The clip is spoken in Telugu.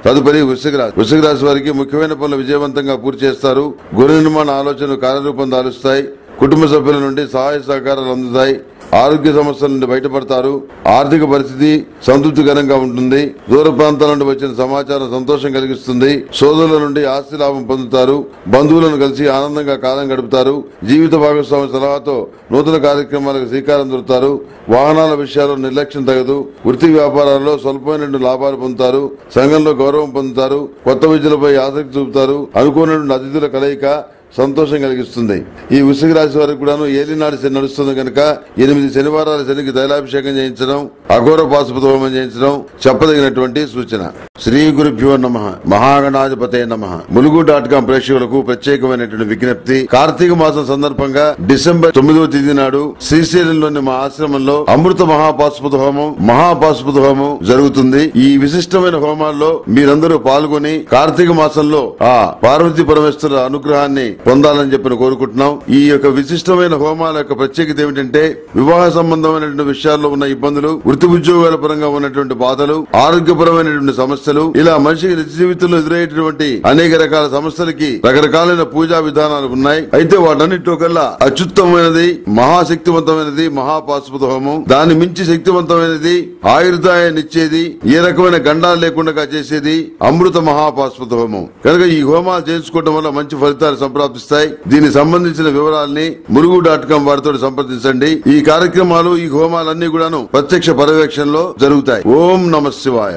తదుపరి వృశ్చిక రాశి. వృశ్చిక రాశి వారికి ముఖ్యమైన పనులు విజయవంతంగా పూర్తి చేస్తారు. గృహ నిర్మాణ ఆలోచనలు కార్యరూపం దాలుస్తాయి. కుటుంబ సభ్యుల నుండి సహాయ సహకారాలు అందుతాయి. ఆరోగ్య సమస్యల నుండి బయటపడతారు. ఆర్థిక పరిస్థితి సంతృప్తికరంగా ఉంటుంది. దూర ప్రాంతాల నుండి వచ్చిన సమాచారం సంతోషం కలిగిస్తుంది. సోదరుల నుండి ఆస్తి లాభం పొందుతారు. బంధువులను కలిసి ఆనందంగా కాలం గడుపుతారు. జీవిత భాగస్వామి సలహాతో నూతన కార్యక్రమాలకు శ్రీకారం దొరుకుతారు వాహనాల విషయాల్లో నిర్లక్ష్యం తగదు. వృత్తి వ్యాపారాల్లో స్వల్పమైన లాభాలు పొందుతారు. సంఘంలో గౌరవం పొందుతారు. కొత్త విద్యలపై ఆసక్తి చూపుతారు. అనుకోని అతిథుల కలయిక సంతోషం కలిగిస్తుంది. ఈ వృశ్చిక రాశి వారికి కూడాను ఏలినాడు శని నడుస్తుంది కనుక ఎనిమిది శనివారాల శనికి తైలాభిషేకం చేయించడం అఘోర పాశుపత హోమం చేయించడం చెప్పదగినటువంటి సూచన. శ్రీ గురుభ్యో నమ. మహాగణాధిపతే నమ. ములుగు డాట్ కాం ప్రేక్షకులకు ప్రత్యేకమైనటువంటి విజ్ఞప్తి. కార్తీక మాసం సందర్భంగా డిసెంబర్ తొమ్మిదవ తేదీ నాడు శ్రీశైలంలోని మా ఆశ్రమంలో అమృత మహాపాశుపత హోమం మహాపాశుపత హోమం జరుగుతుంది. ఈ విశిష్టమైన హోమాల్లో మీరందరూ పాల్గొని కార్తీక మాసంలో ఆ పార్వతీ పరమేశ్వర అనుగ్రహాన్ని పొందాలని చెప్పి కోరుకుంటున్నాం. ఈ యొక్క విశిష్టమైన హోమాల యొక్క ప్రత్యేకత ఏమిటంటే వివాహ సంబంధమైనటువంటి విషయాల్లో ఉన్న ఇబ్బందులు వృత్తి ఉద్యోగాల పరంగా ఉన్నటువంటి బాధలు ఆరోగ్యపరమైనటువంటి సమస్యలు ఇలా మనిషికి నిత్య జీవితంలో ఎదురయ్యేటువంటి అనేక రకాల సమస్యలకి రకరకాలైన పూజా విధానాలు ఉన్నాయి. అయితే వాటన్నిటిలో కల్లా అత్యుత్తమైనది మహాశక్తివంతమైనది మహాపాశుపత హోమం. దాని మించి శక్తివంతమైనది ఆయుర్దాయాన్ని ఇచ్చేది ఏ రకమైన గండాలు లేకుండా చేసేది అమృత మహాపాశుపత హోమం. కనుక ఈ హోమాలు చేయించుకోవడం వల్ల మంచి ఫలితాలు సంప్రాప్తిస్తాయి దీనికి సంబంధించిన వివరాల్ని మురుగు డాట్ కాం వారితో సంప్రదించండి. ఈ కార్యక్రమాలు ఈ హోమాలన్నీ కూడాను ప్రత్యక్ష పర్యవేక్షణలో జరుగుతాయి. ఓం నమ శివాయ.